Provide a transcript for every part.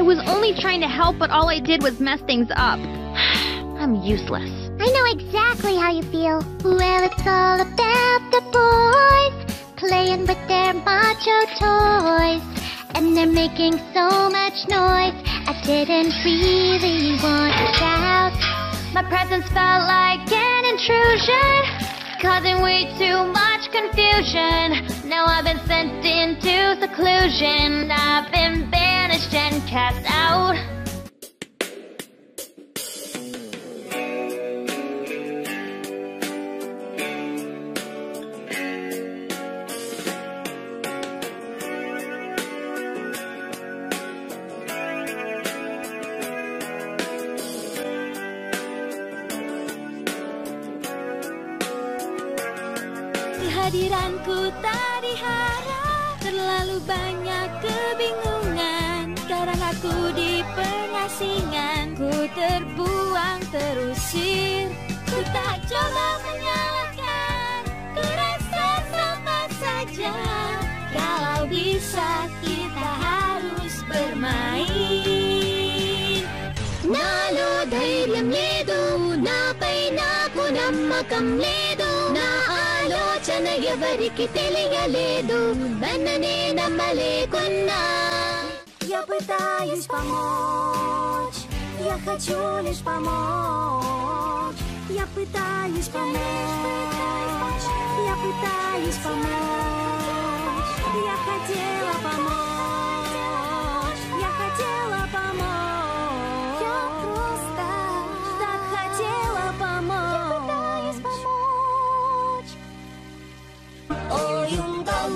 I was only trying to help, but all I did was mess things up. I'm useless. I know exactly how you feel. Well, it's all about the boys playing with their macho toys. And they're making so much noise. I didn't really want to shout. My presence felt like an intrusion, causing way too much confusion. Now I've been sent into seclusion. I've been banished and cast out. Kehadiranku tak diharap Terlalu banyak kebingungan Sekarang aku di pengasingan Ku terbuang terusir Ku tak coba menyalahkan Ku rasa sama saja Kalau bisa kita harus bermain నాలో ధైర్యం లేదు నాపై నాకు నమ్మకం లేదు నా ఆలోచన ఎవరికి తెలియలేదు నన్ననే నమ్మలేకున్నా Я пытаюсь помочь, я хочу лишь помочь, я пытаюсь помочь, я пытаюсь помочь, я хотела помочь, я хотела помочь, я просто так хотела помочь, я пытаюсь помочь. Oyundan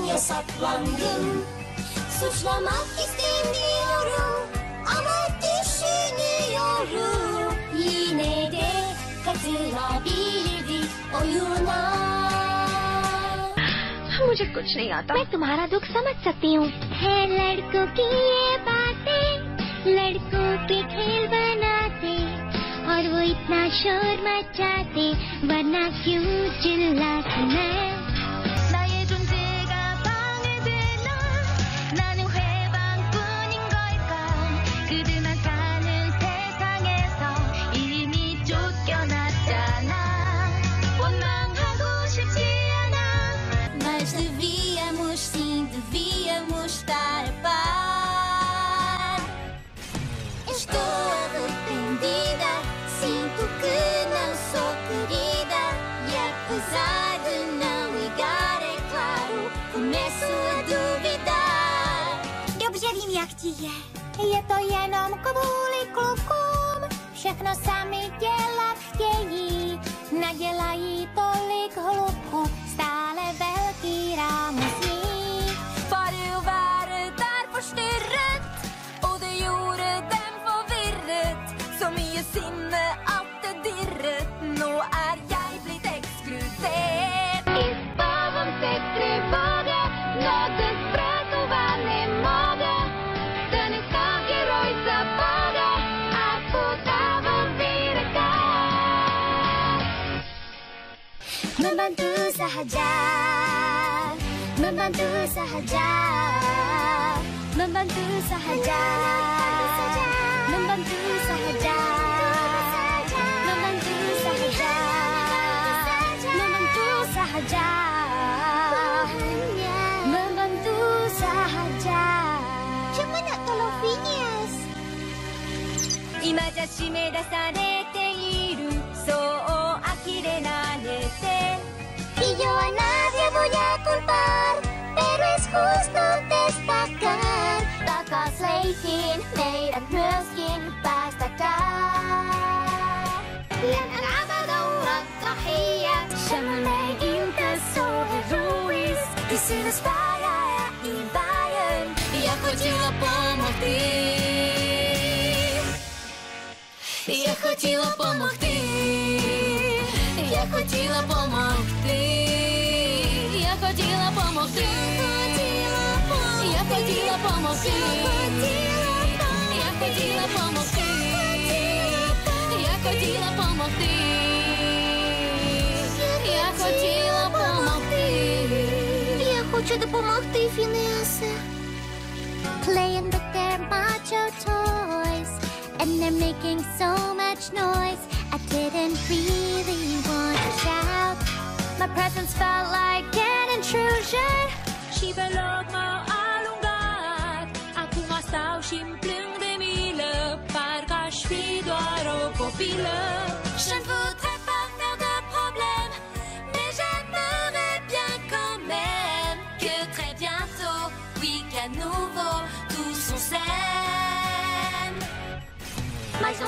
Suçlamak istemiyorum Ama düşünüyorum. Yine de katılabilirdik oyuna. मुझे कुछ नहीं आता मैं तुम्हारा दुख समझ सकती हूँ है लड़कों की ये बातें लड़कों के खेल बनाते और वो इतना शोर मचाते वरना क्यों चिल्लाती मैं Ti je, je to jenom kvůli klukům. Všechno sami dělat chtějí, nadělají tolik hluku Stále velký rámusí För du var där förstyrret Och det gjorde dem forvirret Så mye sinne at det dirret Membantu sahaja Membantu sahaja Membantu sahaja Membantu sahaja Membantu sahaja Membantu sahaja Membantu sahaja Siapa nak tolong Phineas? 今じゃ締め出され i vejen Jeg хотіла помогти. Я хотіла помогти. Я хотіла помогти. Я хотіла помогти. Я хотіла помогти. Я хотіла помогти. Я хотіла помогти. Я хотіла Я хочу допомогти, Фінеасе. Playing with their macho toys And they're making so much noise. I didn't really want to shout. My presence felt like an intrusion. Skibelog mau alungat Aku ngasau simpleng de mille Parcă aș fi doar o copilă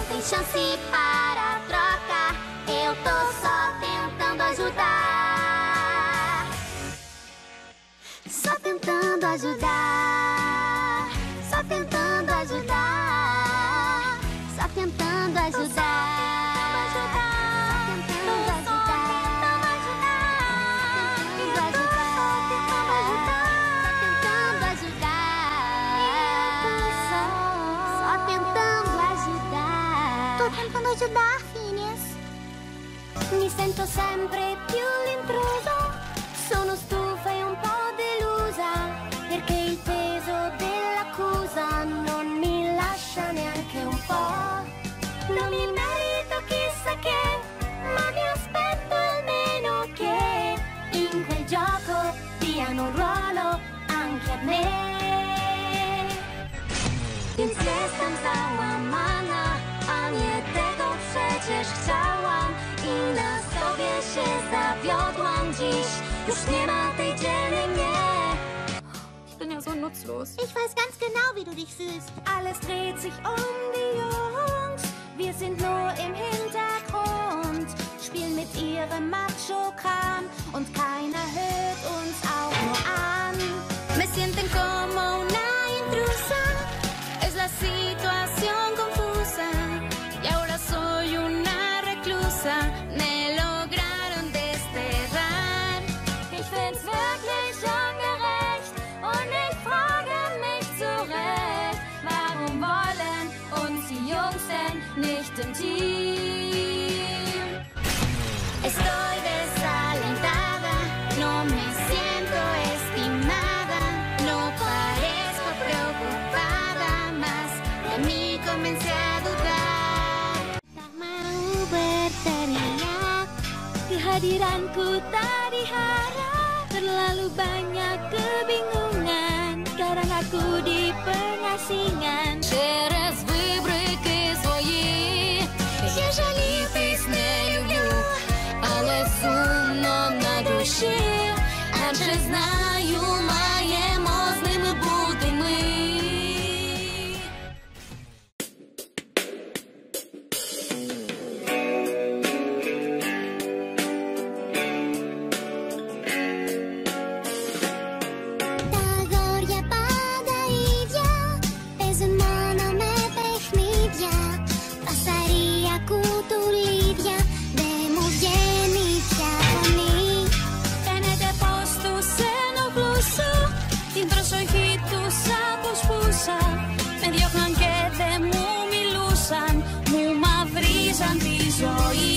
Tem chance para a troca. Eu tô só tentando ajudar. Ajudar, Phineas. Mi sento sempre più l'intruso. Dziś Już nie ma tej dzielnej mnie Ich bin ja so nutzlos. Ich weiß ganz genau, wie du dich fühlst. Alles dreht sich um die Jungs Wir sind nur im Hintergrund Spielen mit ihrem Macho-Kram und keiner hört Estoy desalentada, no me siento estimada, no parezco preocupada, más de mí comencé a dudar. Tak mau berteriak, kehadiranku tak diharap, terlalu banyak kebingungan, sekarang aku di pengasingan. κουτουλίδια Δεν μου βγαίνει πια φωνή. Φαίνεται πως τους ενοχλούσα Την προσοχή τους αποσπούσα. Με διώχναν και δεν μου μιλούσαν Μου μαυρίζαν τη ζωή.